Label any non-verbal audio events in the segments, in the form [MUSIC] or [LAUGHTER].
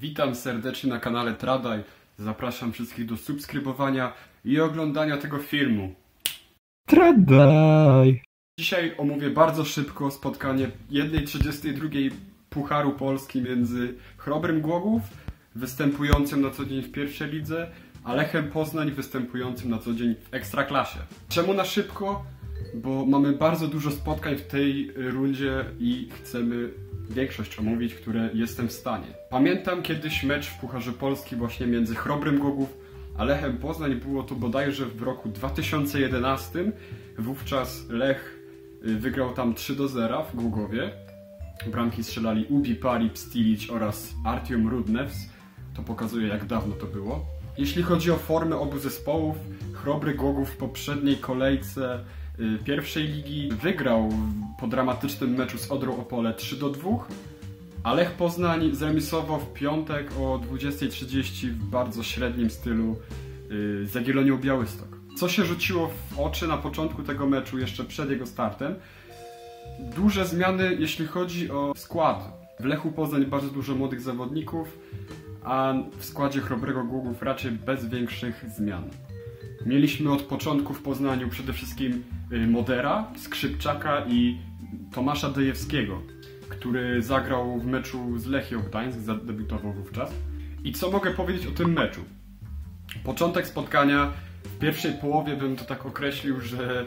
Witam serdecznie na kanale Tradaj. Zapraszam wszystkich do subskrybowania i oglądania tego filmu. Tradaj! Dzisiaj omówię bardzo szybko spotkanie 1.32 Pucharu Polski między Chrobrym Głogów, występującym na co dzień w pierwszej lidze, a Lechem Poznań, występującym na co dzień w Ekstraklasie. Czemu na szybko? Bo mamy bardzo dużo spotkań w tej rundzie i chcemy większość omówić, które jestem w stanie. Pamiętam kiedyś mecz w Pucharze Polski właśnie między Chrobrym Głogów a Lechem Poznań. Było to bodajże w roku 2011. Wówczas Lech y, wygrał tam 3 do 0 w Głogowie. Bramki strzelali Ubi, Palip, Stilic oraz Artiom Rudnews. To pokazuje jak dawno to było. Jeśli chodzi o formę obu zespołów, Chrobry Głogów w poprzedniej kolejce pierwszej ligi wygrał po dramatycznym meczu z Odrą Opole 3 do 2, a Lech Poznań zremisował w piątek o 20.30 w bardzo średnim stylu y, z Jagiellonią Białystok. Co się rzuciło w oczy na początku tego meczu, jeszcze przed jego startem? Duże zmiany, jeśli chodzi o skład. W Lechu Poznań bardzo dużo młodych zawodników, a w składzie Chrobrego Głogów raczej bez większych zmian. Mieliśmy od początku w Poznaniu przede wszystkim y, Modera, Skrzypczaka i Tomasza Dejewskiego, który zagrał w meczu z Lechią Gdańsk, zadebiutował wówczas. I co mogę powiedzieć o tym meczu? Początek spotkania, w pierwszej połowie bym to tak określił, że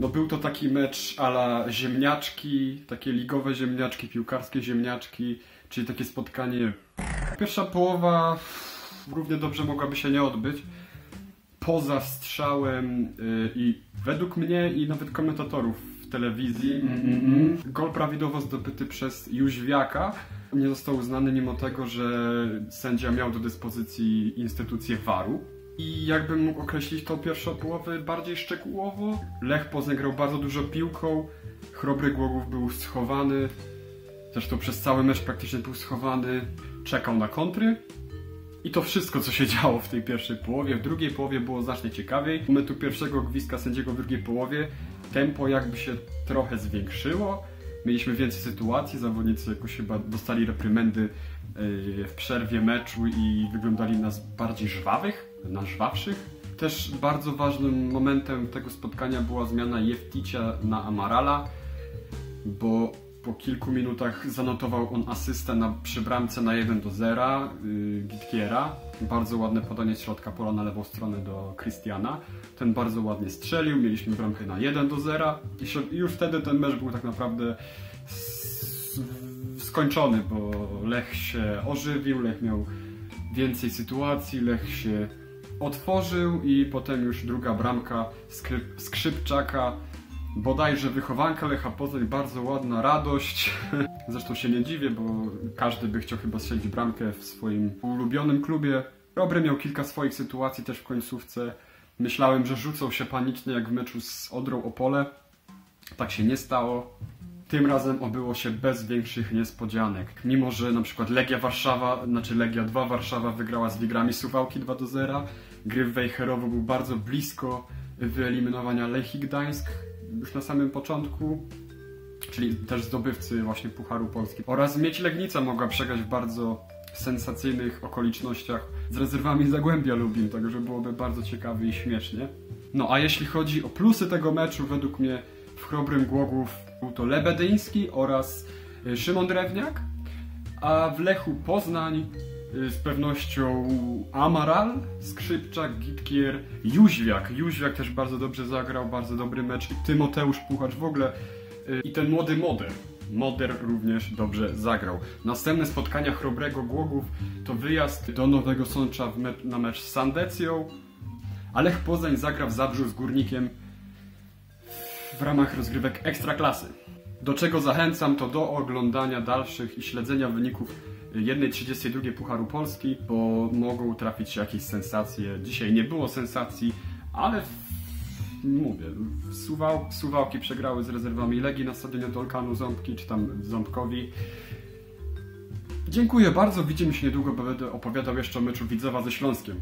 no był to taki mecz ala ziemniaczki, takie ligowe ziemniaczki, piłkarskie ziemniaczki, czyli takie spotkanie. Pierwsza połowa równie dobrze mogłaby się nie odbyć. Poza strzałem yy, i według mnie i nawet komentatorów w telewizji mm, gol prawidłowo zdobyty przez Jóźwiaka. Nie został uznany mimo tego, że sędzia miał do dyspozycji instytucję VAR-u. I jakbym mógł określić tą pierwszą połowę bardziej szczegółowo, Lech Poznań grał bardzo dużo piłką, Chrobry Głogów był schowany, zresztą przez cały mecz praktycznie był schowany, czekał na kontry. I to wszystko, co się działo w tej pierwszej połowie. W drugiej połowie było znacznie ciekawiej. Momentu pierwszego gwizdka sędziego w drugiej połowie tempo jakby się trochę zwiększyło. Mieliśmy więcej sytuacji, zawodnicy jakoś chyba dostali reprymendy yy, w przerwie meczu i wyglądali na bardziej żwawych, na żwawszych. Też bardzo ważnym momentem tego spotkania była zmiana Jefticia na Amarala, bo po kilku minutach zanotował on asystę na, przy bramce na 1 do 0 yy, Gitkiera. Bardzo ładne podanie środka pola na lewą stronę do Christiana. Ten bardzo ładnie strzelił, mieliśmy bramkę na 1 do 0 i już wtedy ten mecz był tak naprawdę skończony, bo Lech się ożywił, Lech miał więcej sytuacji, Lech się otworzył i potem już druga bramka Skrzypczaka bodajże wychowanka Lecha Poznań, bardzo ładna radość. [LAUGHS] Zresztą się nie dziwię, bo każdy by chciał chyba strzelić bramkę w swoim ulubionym klubie. Robry miał kilka swoich sytuacji też w końcówce. Myślałem, że rzucą się panicznie jak w meczu z Odrą Opole. Tak się nie stało. Tym razem obyło się bez większych niespodzianek. Mimo, że na przykład Legia Warszawa, znaczy Legia 2 Warszawa wygrała z Wigrami Suwałki 2 do 0. Gry w Wejherowo był bardzo blisko wyeliminowania Lechii Gdańsk już na samym początku, czyli też zdobywcy właśnie Pucharu Polski. Oraz Mieć Legnica mogła przegrać w bardzo sensacyjnych okolicznościach z rezerwami Zagłębia Lubin, także byłoby bardzo ciekawie i śmiesznie. No a jeśli chodzi o plusy tego meczu, według mnie w Chrobrym Głogów był to Lebedyński oraz y, Szymon Drewniak, a w Lechu Poznań z pewnością Amaral, Skrzypczak, Gitkier, Jóźwiak. Jóźwiak też bardzo dobrze zagrał, bardzo dobry mecz. Tymoteusz Puchacz w ogóle y, i ten młody Moder. Moder również dobrze zagrał. Następne spotkania Chrobrego Głogów to wyjazd do Nowego Sącza me na mecz z Sandecją, a Lech Poznań zagra w Zabrzu z Górnikiem w ramach rozgrywek Ekstraklasy. Do czego zachęcam to do oglądania dalszych i śledzenia wyników 1.32 Pucharu Polski, bo mogą trafić jakieś sensacje. Dzisiaj nie było sensacji, ale mówię, Suwał, Suwałki przegrały z rezerwami Legii na stadionie Dolkanu Ząbki, czy tam Ząbkowi. Dziękuję bardzo, widzimy się niedługo, bo będę opowiadał jeszcze o meczu Widzowa ze Śląskiem.